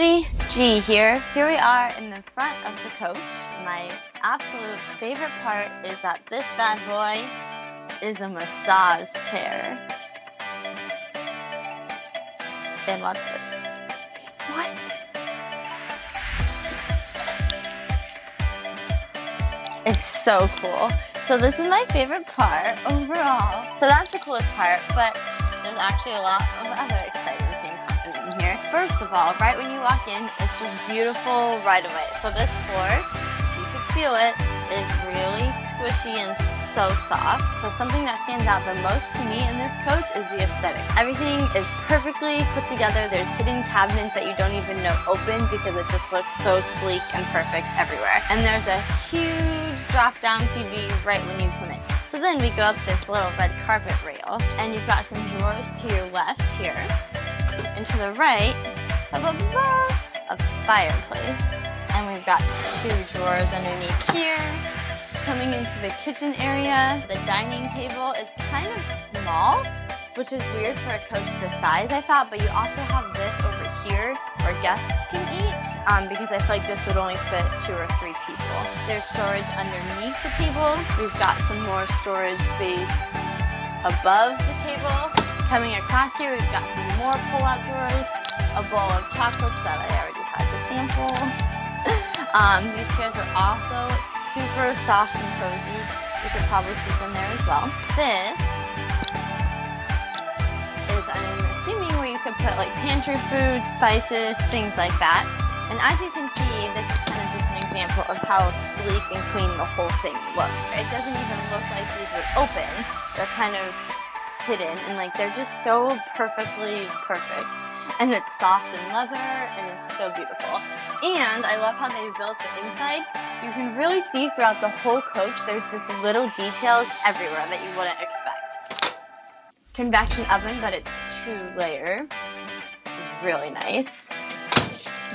everybody, G here. Here we are in the front of the coach. My absolute favorite part is that this bad boy is a massage chair. And watch this. What? It's so cool. So this is my favorite part overall. So that's the coolest part, but there's actually a lot of other exciting. First of all, right when you walk in, it's just beautiful right away. So this floor, you can feel it, is really squishy and so soft. So something that stands out the most to me in this coach is the aesthetic. Everything is perfectly put together. There's hidden cabinets that you don't even know open because it just looks so sleek and perfect everywhere. And there's a huge drop down TV right when you come in. So then we go up this little red carpet rail and you've got some drawers to your left here and to the right, a fireplace. And we've got two drawers underneath here. Coming into the kitchen area, the dining table is kind of small, which is weird for a coach this size, I thought, but you also have this over here where guests can eat um, because I feel like this would only fit two or three people. There's storage underneath the table. We've got some more storage space above the table. Coming across here, we've got some more pull-out drawers, a bowl of chocolates that I already had to sample. um, these chairs are also super soft and cozy. You could probably sleep in there as well. This is, I'm assuming, where you could put like pantry food, spices, things like that. And as you can see, this is kind of just an example of how sleek and clean the whole thing looks. It doesn't even look like these would open. They're kind of hidden and like they're just so perfectly perfect. And it's soft and leather and it's so beautiful. And I love how they built the inside. You can really see throughout the whole coach there's just little details everywhere that you wouldn't expect. Convection oven but it's two layer which is really nice.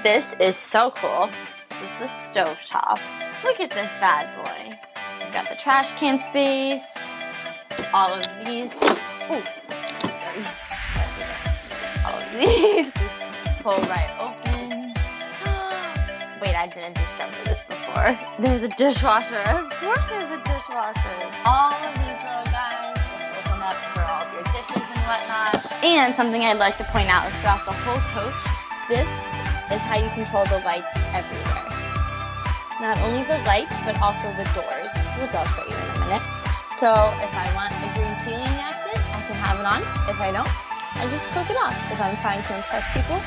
This is so cool. This is the stove top. Look at this bad boy. We've got the trash can space. All of these Oh. oh all of these just pull right open. Wait, I didn't discover this before. There's a dishwasher. Of course there's a dishwasher. All of these little guys open up for all of your dishes and whatnot. And something I'd like to point out is throughout the whole coach, this is how you control the lights everywhere. Not only the lights, but also the doors, which I'll show you in a minute. So if I want the green it on. If I don't, I just click it off. If I'm trying to impress people,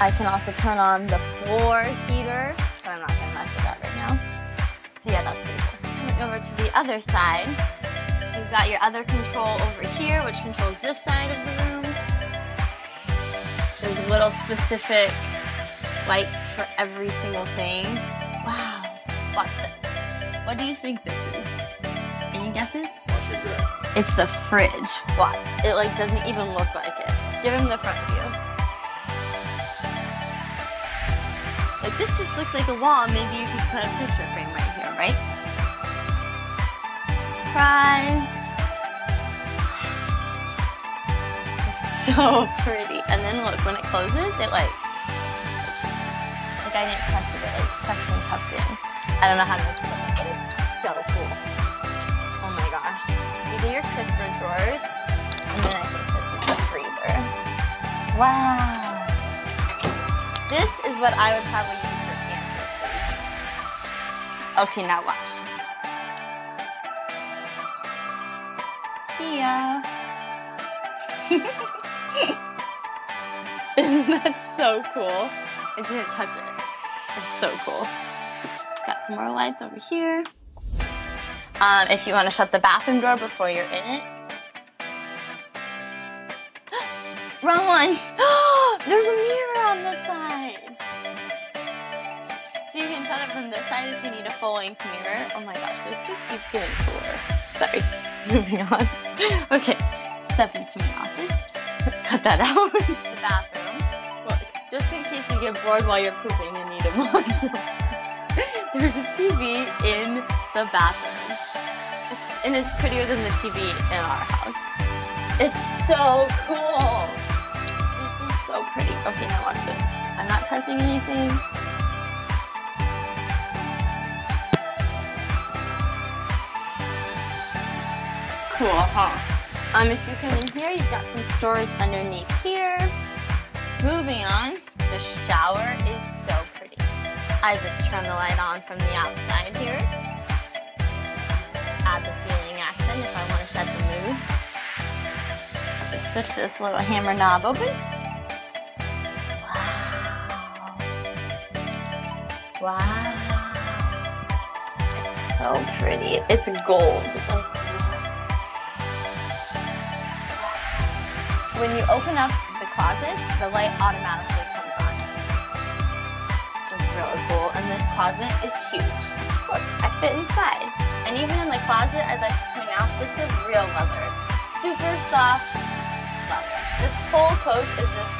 I can also turn on the floor heater, but I'm not gonna mess with that right now. So yeah, that's pretty cool. Coming over to the other side, you've got your other control over here, which controls this side of the room. There's little specific lights for every single thing. Wow, watch this. What do you think this is? Any guesses? It's the fridge. Watch. It like doesn't even look like it. Give him the front view. Like this just looks like a wall. Maybe you could put a picture frame right here, right? Surprise! It's so pretty. And then look, when it closes, it like, like I didn't press it, it like suction cupped in. I don't know how to explain it, but it's These your crisper drawers. And then I think this is the freezer. Wow. This is what I would probably use for pantry. Okay, now watch. See ya. Isn't that so cool? I didn't touch it. It's so cool. Got some more lights over here. Um, if you want to shut the bathroom door before you're in it. Wrong one. There's a mirror on this side. So you can shut it from this side if you need a full-length mirror. Oh my gosh, this just keeps getting cooler. Sorry, moving on. Okay, step into my office. Cut that out. the bathroom. Look, just in case you get bored while you're pooping and need to watch. There's a TV in the bathroom and it's prettier than the TV in our house. It's so cool. It's just so pretty. Okay, now watch this. I'm not touching anything. Cool, huh? Um, if you come in here, you've got some storage underneath here. Moving on, the shower is so pretty. I just turn the light on from the outside here. Add the ceiling accent if I want to set the mood. Just switch this little hammer knob open. Wow. Wow. It's so pretty. It's gold. When you open up the closets, the light automatically comes on. Which is really cool. And this closet is huge. Look, I fit inside. And even in the closet, as I point out, this is real leather. Super soft leather. This whole coach is just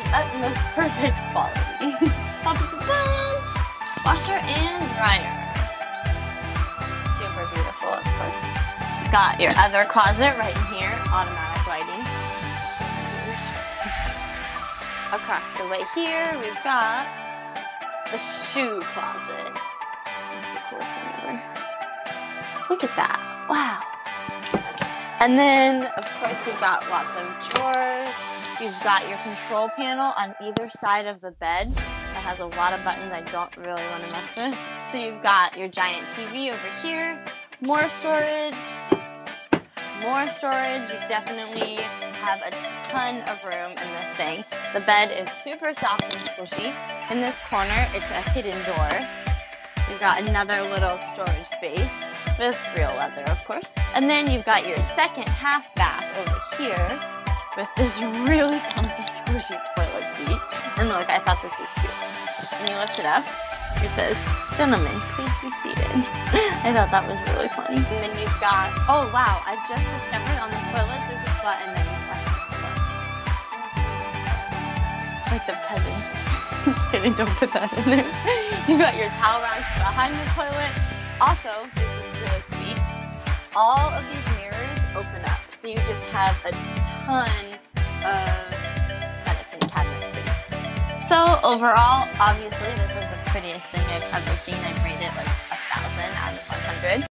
the utmost perfect quality. Washer and dryer. Super beautiful, of course. Got your other closet right in here, automatic lighting across the way here, we've got the shoe closet. Look at that. Wow. And then, of course, you've got lots of drawers. You've got your control panel on either side of the bed that has a lot of buttons I don't really want to mess with. So you've got your giant TV over here, more storage, more storage. You definitely have a ton of room in this thing. The bed is super soft and squishy. In this corner, it's a hidden door. You've got another little storage space with real leather, of course. And then you've got your second half bath over here with this really comfy, squishy toilet seat. And look, I thought this was cute. And you lift it up, it says, gentlemen, please be seated. I thought that was really funny. And then you've got, oh wow, I just discovered on the toilet there's a button that you press. Like the peasants. Kidding, don't put that in there. You've got your towel racks behind the toilet. Also, All of these mirrors open up, so you just have a ton of medicine cabinet space. So overall, obviously, this is the prettiest thing I've ever seen. I'd rate it like a thousand out of 100.